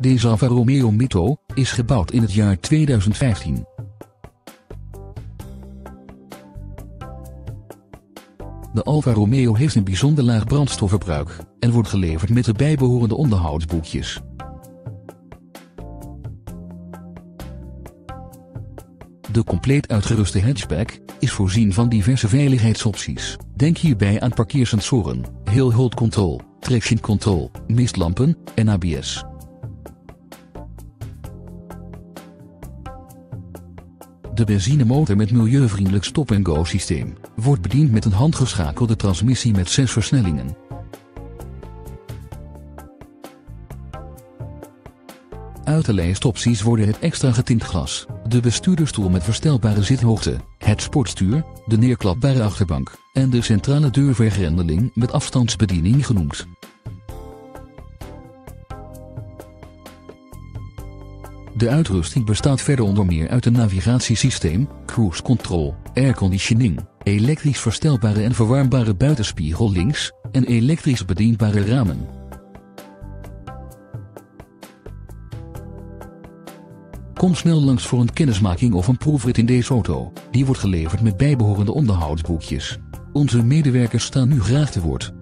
Deze Alfa Romeo Mito is gebouwd in het jaar 2015. De Alfa Romeo heeft een bijzonder laag brandstofverbruik en wordt geleverd met de bijbehorende onderhoudsboekjes. De compleet uitgeruste hatchback is voorzien van diverse veiligheidsopties. Denk hierbij aan parkeersensoren, heel hold control, traction control, mistlampen en ABS. De benzinemotor met milieuvriendelijk stop-and-go systeem wordt bediend met een handgeschakelde transmissie met zes versnellingen. Uit de lijstopties worden het extra getint glas, de bestuurderstoel met verstelbare zithoogte, het sportstuur, de neerklapbare achterbank en de centrale deurvergrendeling met afstandsbediening genoemd. De uitrusting bestaat verder onder meer uit een navigatiesysteem, cruise control, airconditioning, elektrisch verstelbare en verwarmbare buitenspiegel links en elektrisch bedienbare ramen. Kom snel langs voor een kennismaking of een proefrit in deze auto. Die wordt geleverd met bijbehorende onderhoudsboekjes. Onze medewerkers staan nu graag te woord.